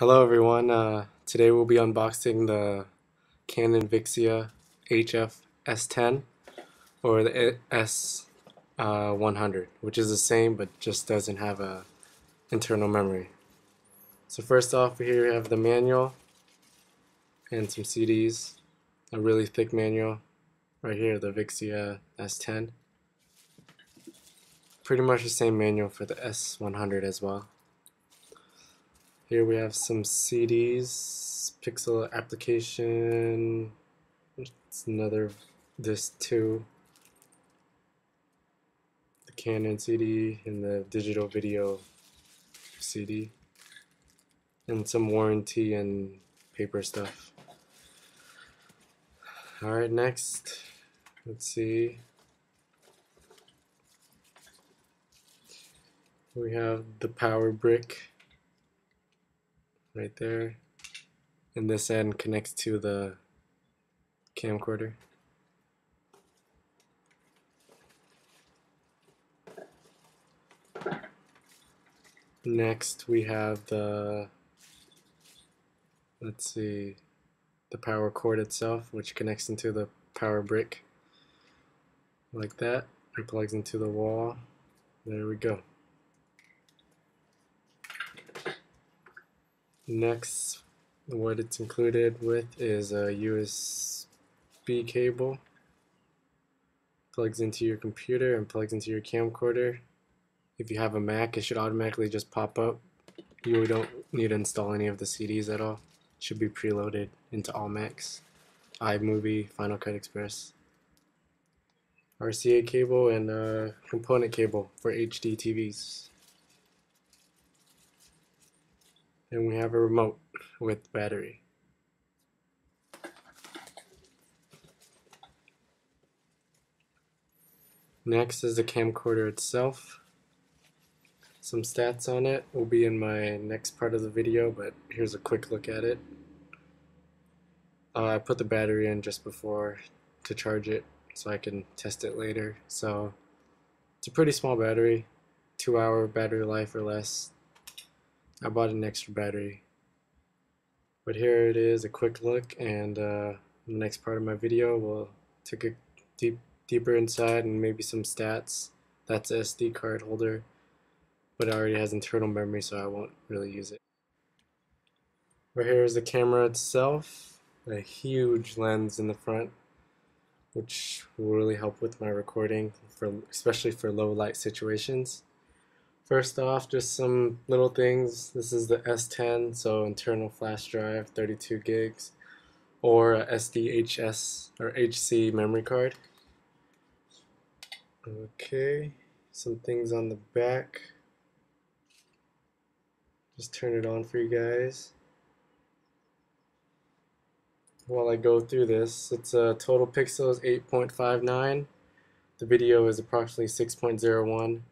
Hello everyone, uh, today we'll be unboxing the Canon Vixia HF S10 or the S100 which is the same but just doesn't have a internal memory. So first off here we have the manual and some CDs, a really thick manual right here the Vixia S10 pretty much the same manual for the S100 as well. Here we have some CDs, Pixel application, it's another this too, the Canon CD and the digital video CD, and some warranty and paper stuff. Alright, next, let's see. We have the power brick right there. And this end connects to the camcorder. Next we have the let's see the power cord itself which connects into the power brick like that. And plugs into the wall. There we go Next, what it's included with is a USB cable. Plugs into your computer and plugs into your camcorder. If you have a Mac, it should automatically just pop up. You don't need to install any of the CDs at all. It should be preloaded into all Macs, iMovie, Final Cut Express. RCA cable and a component cable for HD TVs. And we have a remote with battery. Next is the camcorder itself. Some stats on it will be in my next part of the video, but here's a quick look at it. Uh, I put the battery in just before to charge it so I can test it later. So it's a pretty small battery, two hour battery life or less. I bought an extra battery. But here it is, a quick look, and uh, the next part of my video we'll take a deep, deeper inside and maybe some stats. That's SD card holder, but it already has internal memory, so I won't really use it. Right here is the camera itself, a huge lens in the front, which will really help with my recording, for especially for low light situations. First off, just some little things. This is the S10, so internal flash drive, 32 gigs, or a SDHS or HC memory card. Okay, some things on the back. Just turn it on for you guys. While I go through this, it's a total pixels 8.59. The video is approximately 6.01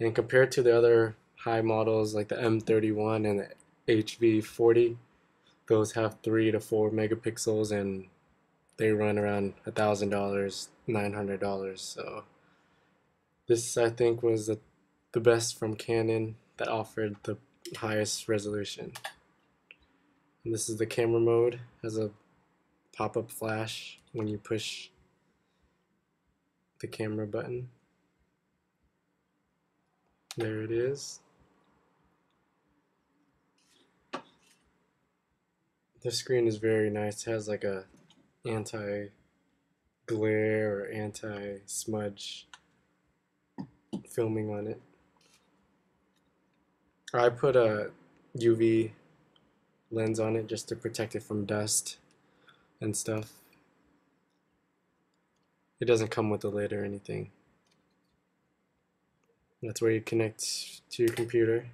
and compared to the other high models like the M31 and the HV40, those have 3 to 4 megapixels and they run around a $1,000, $900. So this I think was the, the best from Canon that offered the highest resolution. And this is the camera mode, has a pop-up flash when you push the camera button. There it is. The screen is very nice. It has like a anti glare or anti smudge filming on it. I put a UV lens on it just to protect it from dust and stuff. It doesn't come with a lid or anything. That's where you connect to your computer.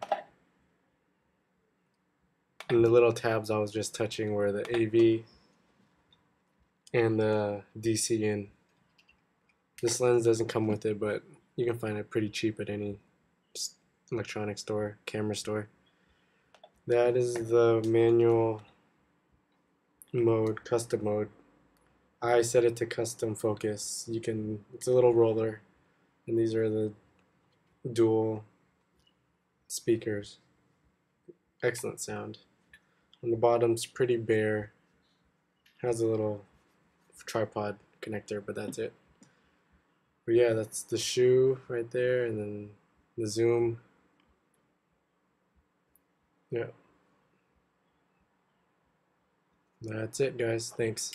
And the little tabs I was just touching were the AV and the DC in. This lens doesn't come with it, but you can find it pretty cheap at any electronic store, camera store. That is the manual mode, custom mode. I set it to custom focus. You can, it's a little roller, and these are the dual speakers. Excellent sound. On the bottom's pretty bare. Has a little tripod connector, but that's it. But yeah, that's the shoe right there, and then the zoom. Yeah. That's it, guys. Thanks.